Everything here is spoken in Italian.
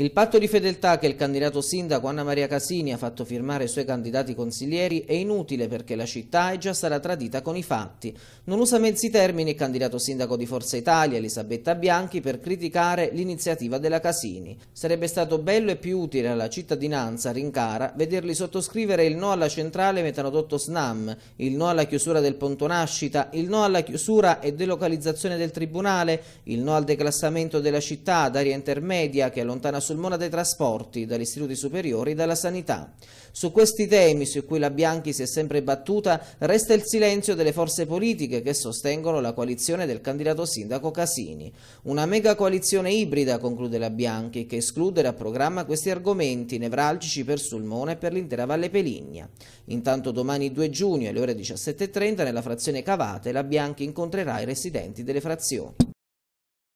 Il patto di fedeltà che il candidato sindaco Anna Maria Casini ha fatto firmare ai suoi candidati consiglieri è inutile perché la città è già stata tradita con i fatti. Non usa mezzi termini il candidato sindaco di Forza Italia, Elisabetta Bianchi, per criticare l'iniziativa della Casini. Sarebbe stato bello e più utile alla cittadinanza rincara vederli sottoscrivere il no alla centrale metanodotto SNAM, il no alla chiusura del ponto nascita, il no alla chiusura e delocalizzazione del tribunale, il no al declassamento della città ad area intermedia che allontana sul Mona dei Trasporti, dagli istituti superiori e dalla sanità. Su questi temi, su cui la Bianchi si è sempre battuta, resta il silenzio delle forze politiche che sostengono la coalizione del candidato sindaco Casini. Una mega coalizione ibrida, conclude la Bianchi, che esclude dal programma questi argomenti nevralgici per Sulmona e per l'intera Valle Peligna. Intanto domani 2 giugno alle ore 17.30 nella frazione Cavate la Bianchi incontrerà i residenti delle frazioni.